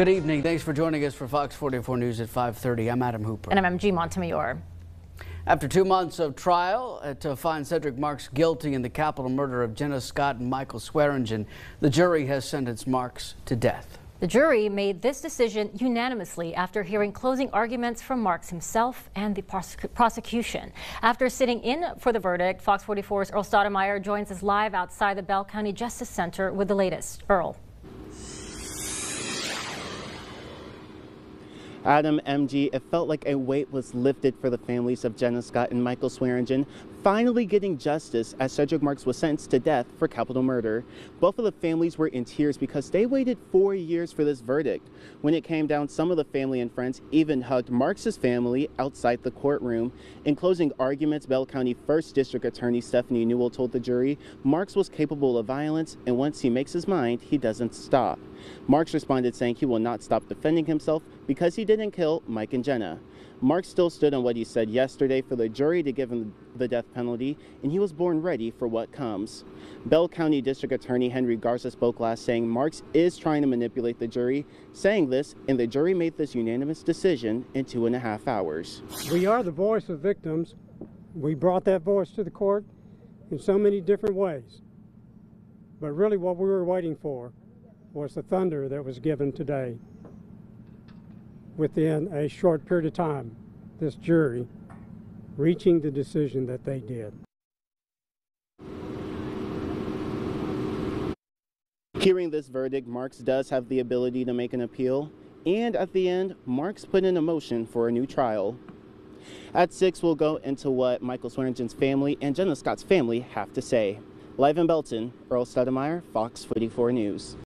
Good evening. Thanks for joining us for Fox 44 News at 5:30. I'm Adam Hooper. And I'm MG Montemayor. After two months of trial uh, to find Cedric Marks guilty in the capital murder of Jenna Scott and Michael Swearingen, the jury has sentenced Marks to death. The jury made this decision unanimously after hearing closing arguments from Marks himself and the prosecution. After sitting in for the verdict, Fox 44's Earl Stoudemire joins us live outside the Bell County Justice Center with the latest. Earl. Adam MG, it felt like a weight was lifted for the families of Jenna Scott and Michael Swearingen, finally getting justice as Cedric Marks was sentenced to death for capital murder. Both of the families were in tears because they waited four years for this verdict. When it came down, some of the family and friends even hugged Marks's family outside the courtroom. In closing arguments, Bell County 1st District Attorney Stephanie Newell told the jury Marks was capable of violence, and once he makes his mind, he doesn't stop. Marks responded saying he will not stop defending himself because he didn't kill Mike and Jenna. Mark still stood on what he said yesterday for the jury to give him the death penalty, and he was born ready for what comes. Bell County District Attorney Henry Garza spoke last saying Marks is trying to manipulate the jury, saying this, and the jury made this unanimous decision in two and a half hours. We are the voice of victims. We brought that voice to the court in so many different ways. But really what we were waiting for was the thunder that was given today within a short period of time, this jury reaching the decision that they did. Hearing this verdict, Marks does have the ability to make an appeal, and at the end, Marks put in a motion for a new trial. At 6, we'll go into what Michael Swearingen's family and Jenna Scott's family have to say. Live in Belton, Earl Stoudemire, Fox 44 News.